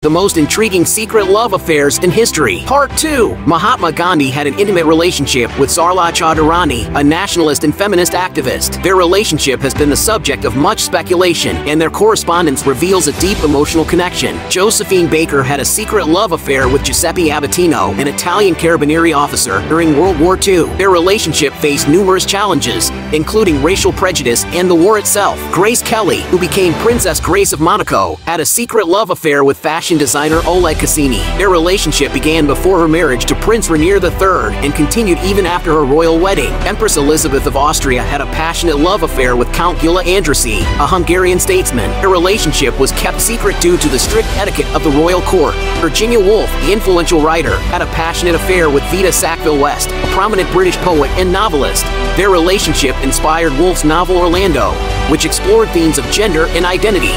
The most intriguing secret love affairs in history. Part 2. Mahatma Gandhi had an intimate relationship with Sarla Chaudhurani, a nationalist and feminist activist. Their relationship has been the subject of much speculation, and their correspondence reveals a deep emotional connection. Josephine Baker had a secret love affair with Giuseppe Abatino, an Italian carabinieri officer, during World War II. Their relationship faced numerous challenges, including racial prejudice and the war itself. Grace Kelly, who became Princess Grace of Monaco, had a secret love affair with fashion designer Oleg Cassini. Their relationship began before her marriage to Prince Rainier III and continued even after her royal wedding. Empress Elizabeth of Austria had a passionate love affair with Count Gyula Andrássy, a Hungarian statesman. Their relationship was kept secret due to the strict etiquette of the royal court. Virginia Woolf, the influential writer, had a passionate affair with Vita Sackville West, a prominent British poet and novelist. Their relationship inspired Woolf's novel Orlando, which explored themes of gender and identity.